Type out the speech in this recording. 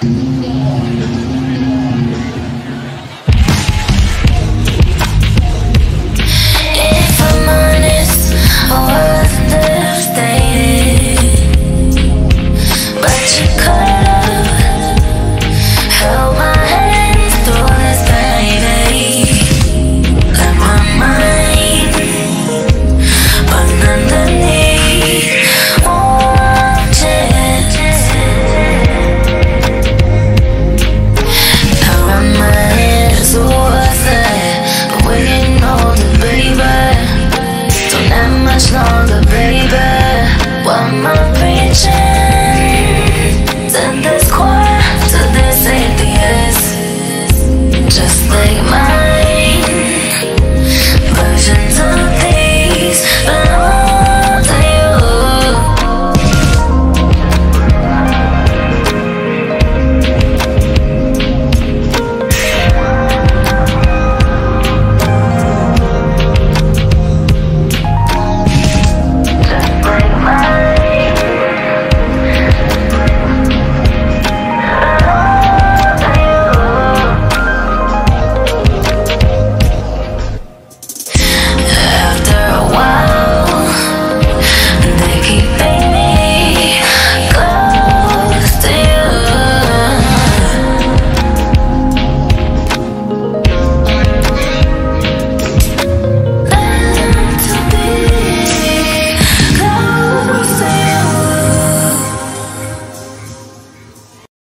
Thank much longer, baby. One more I preaching?